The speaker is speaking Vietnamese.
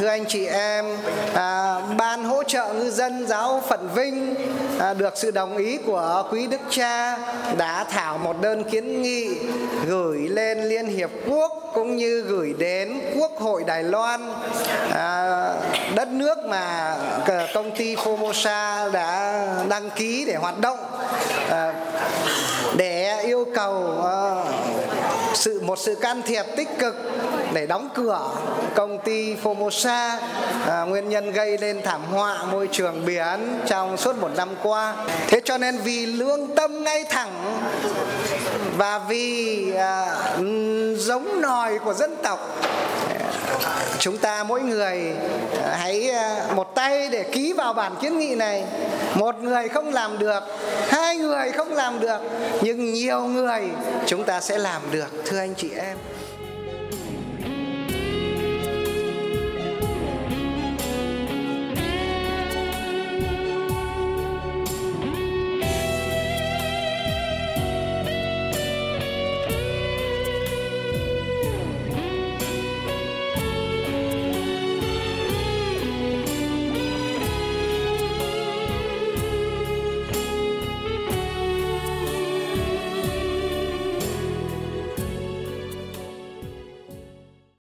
thưa anh chị em à, ban hỗ trợ ngư dân giáo phận vinh à, được sự đồng ý của quý đức cha đã thảo một đơn kiến nghị gửi lên liên hiệp quốc cũng như gửi đến quốc hội đài loan. À, đất nước mà à, công ty Formosa đã đăng ký để hoạt động à, để yêu cầu à, sự một sự can thiệp tích cực để đóng cửa công ty Formosa à, nguyên nhân gây nên thảm họa môi trường biển trong suốt một năm qua. Thế cho nên vì lương tâm ngay thẳng và vì à, giống nòi của dân tộc chúng ta mỗi người ờ, hãy ờ, một tay để ký vào bản kiến nghị này. Một người không làm được, hai người không làm được, nhưng nhiều người chúng ta sẽ làm được, thưa anh chị em.